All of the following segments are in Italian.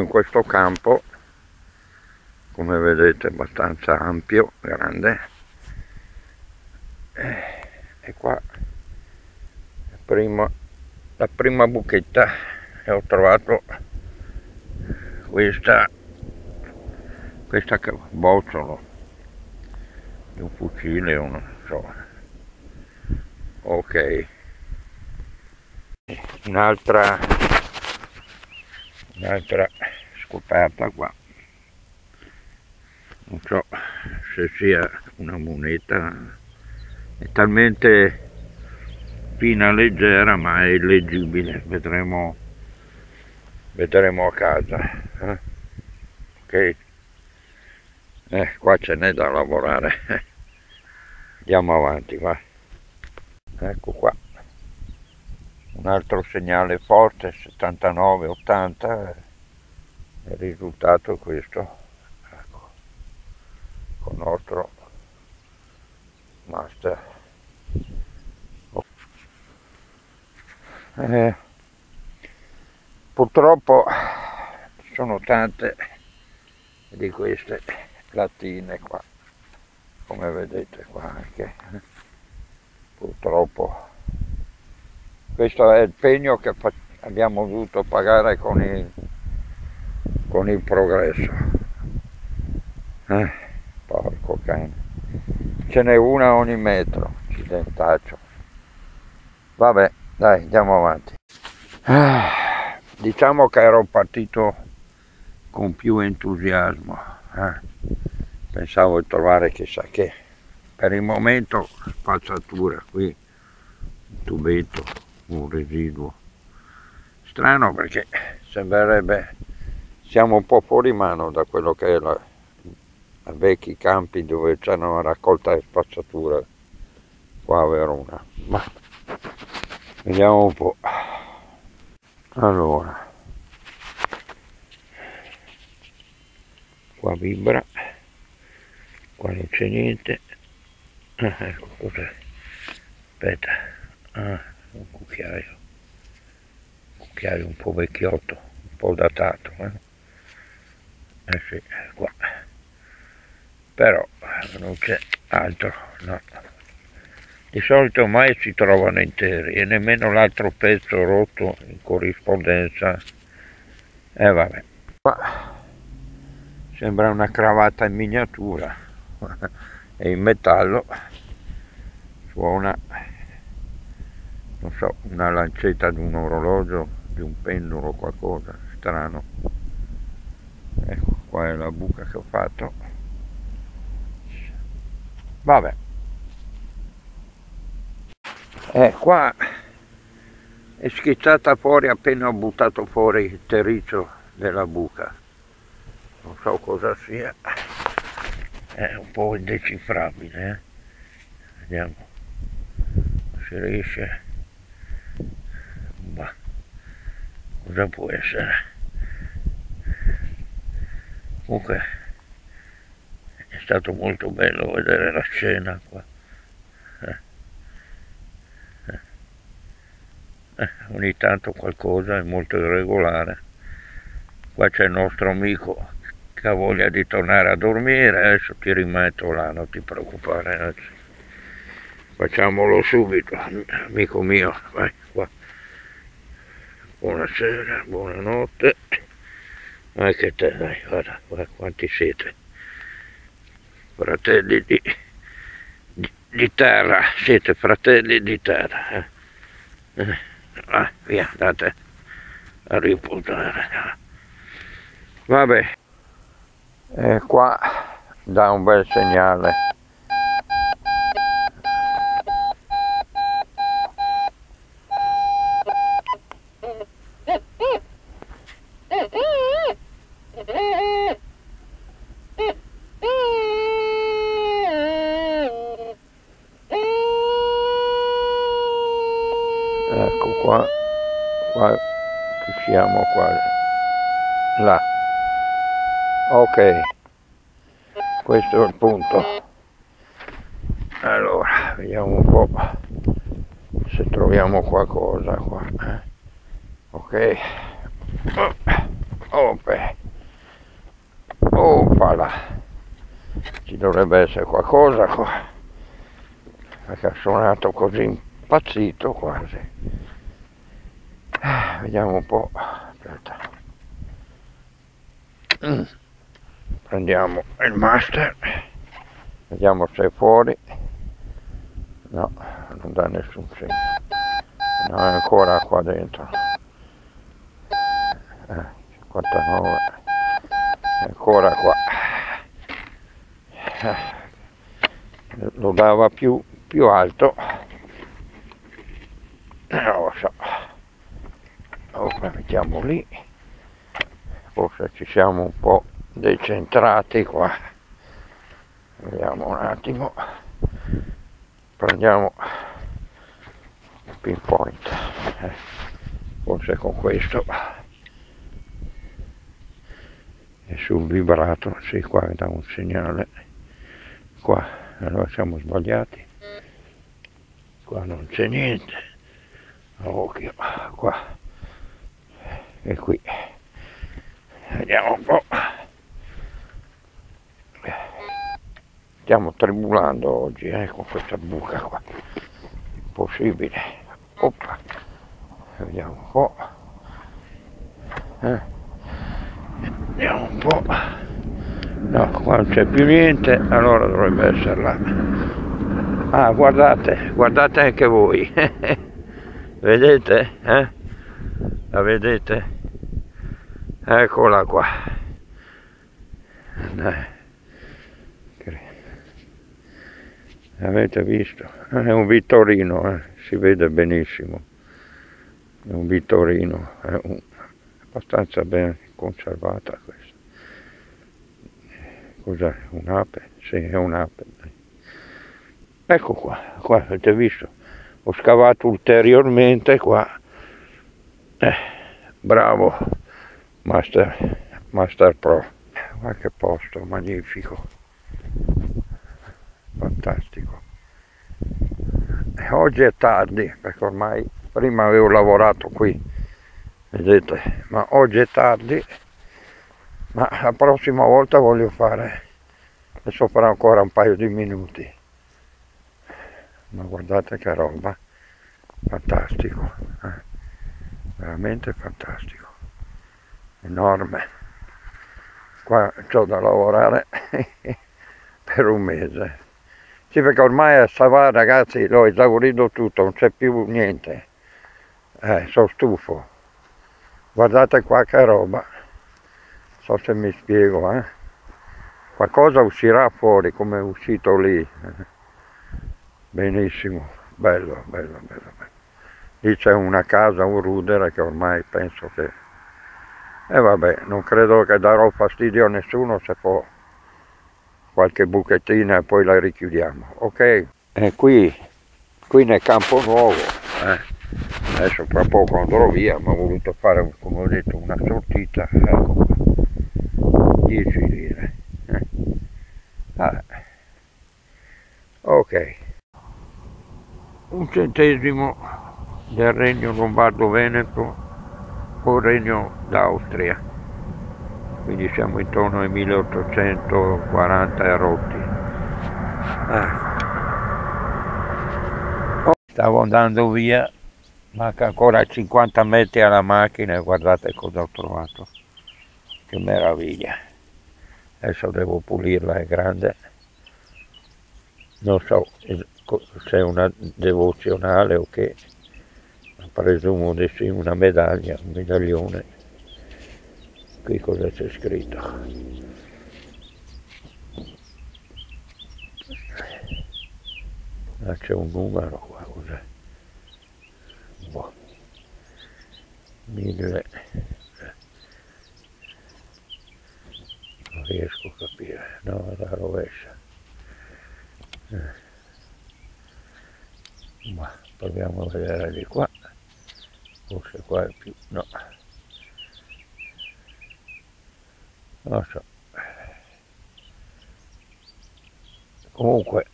in questo campo come vedete abbastanza ampio grande. Eh, e qua prima, la prima buchetta e ho trovato questa questa boccolo di un fucile o non so. Ok. Un'altra un'altra scoperta qua. Non so se sia una moneta è talmente fina leggera ma è leggibile. Vedremo vedremo a casa eh? ok? Eh, qua ce n'è da lavorare. Andiamo avanti va. Ecco qua. Un altro segnale forte 79 80 il risultato è questo ecco con il nostro master. Eh, purtroppo sono tante di queste lattine qua come vedete qua anche purtroppo. Questo è il pegno che abbiamo dovuto pagare con il, con il progresso. Eh, porco cane. Ce n'è una ogni metro accidentaccio. Vabbè dai andiamo avanti. Ah, diciamo che ero partito con più entusiasmo eh. pensavo di trovare chissà che. Per il momento spazzatura qui un tubetto un residuo. Strano perché sembrerebbe siamo un po' fuori mano da quello che la, la vecchi campi dove c'è una raccolta di spazzatura qua a Verona. Ma vediamo un po' allora. Qua vibra. Qua non c'è niente. Ah, ecco cos'è? Aspetta. Ah, un cucchiaio. Un cucchiaio un po' vecchiotto un po' datato eh, eh sì qua. Però non c'è altro no. Di solito mai si trovano interi e nemmeno l'altro pezzo rotto in corrispondenza. E eh, vabbè. Qua sembra una cravatta in miniatura è in metallo. Suona non so una lancetta di un orologio di un pendolo qualcosa strano. Ecco qua è la buca che ho fatto. Vabbè. Eh, qua è schizzata fuori appena ho buttato fuori il terriccio della buca. Non so cosa sia. È un po' indecifrabile eh? vediamo se riesce. Ma cosa può essere comunque è stato molto bello vedere la scena qua. Eh, ogni tanto qualcosa è molto irregolare. Qua c'è il nostro amico che ha voglia di tornare a dormire. Adesso ti rimetto là non ti preoccupare facciamolo subito amico mio. Vai qua. Buonasera buonanotte anche te dai guarda, guarda quanti siete. Fratelli di, di, di terra siete fratelli di terra eh? Eh ah, via andate a riposare vabbè. E qua dà un bel segnale qua siamo qua là ok questo è il punto allora vediamo un po' se troviamo qualcosa qua eh. ok Ope. Opala. Ci dovrebbe essere qualcosa qua. Perché ha suonato così impazzito quasi. Vediamo un po'. Aspetta. Mm. Prendiamo il master. Vediamo se è fuori. No, non dà nessun segno. No, è ancora qua dentro. Eh, 59. È ancora qua. Eh, lo dava più, più alto. Non lo so. Ora mettiamo lì. Forse ci siamo un po' decentrati qua. Vediamo un attimo. Prendiamo il pinpoint. Forse con questo. E sul vibrato sì qua dà un segnale. Qua allora siamo sbagliati. Qua non c'è niente. Occhio qua e qui. Vediamo un po' stiamo tribulando oggi eh, con questa buca qua. Impossibile. Oppa. vediamo un po' eh. vediamo un po' no qua non c'è più niente allora dovrebbe essere là. Ah guardate guardate anche voi. Vedete? Eh? La vedete? Eccola qua. Avete visto? È un vittorino eh? si vede benissimo. È un vittorino è un, abbastanza ben conservata questa. Cos'è? Un'ape? sì è un'ape ecco qua qua avete visto? Ho scavato ulteriormente qua eh, bravo master master pro. Ma che posto magnifico. Fantastico. E oggi è tardi perché ormai prima avevo lavorato qui. Vedete ma oggi è tardi ma la prossima volta voglio fare adesso farò ancora un paio di minuti. Ma guardate che roba fantastico eh? Veramente fantastico enorme qua ho da lavorare per un mese sì, perché ormai a Savà, ragazzi, l'ho esaurito tutto, non c'è più niente. Eh, sono stufo. Guardate qua che roba. Non so se mi spiego, eh. Qualcosa uscirà fuori come è uscito lì. Benissimo, bello, bello, bello, bello. Lì c'è una casa, un rudere che ormai penso che... E eh, vabbè, non credo che darò fastidio a nessuno se può qualche buchettina e poi la richiudiamo ok e qui qui nel campo nuovo eh, adesso tra poco andrò via ma ho voluto fare come ho detto una sortita ecco qua 10 lire eh. ah. ok un centesimo del regno lombardo veneto o regno d'Austria quindi siamo intorno ai 1840 e rotti. Ecco. Stavo andando via, manca ancora 50 metri alla macchina e guardate cosa ho trovato. Che meraviglia. Adesso devo pulirla, è grande. Non so se è una devozionale o che, presumo di sì una medaglia, un medaglione. Qui cosa c'è scritto? Ah, c'è un numero qua cos'è? Boh. mille. Non riesco a capire. No la rovescia. Eh. ma proviamo a vedere di qua forse qua è più no. Non so. Comunque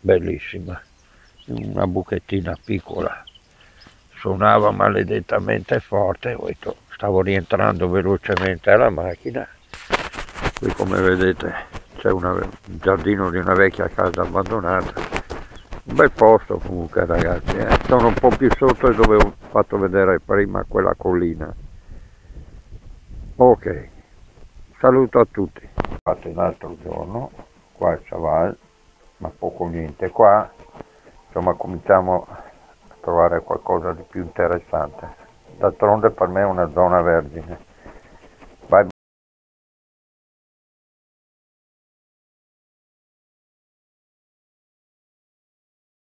bellissima. Una buchettina piccola. Suonava maledettamente forte stavo rientrando velocemente alla macchina. Qui come vedete c'è un giardino di una vecchia casa abbandonata. Un bel posto comunque ragazzi eh. sono un po' più sotto dove ho fatto vedere prima quella collina. Ok saluto a tutti. Fatto l'altro giorno qua a Chaval ma poco niente qua insomma cominciamo a trovare qualcosa di più interessante. D'altronde per me è una zona vergine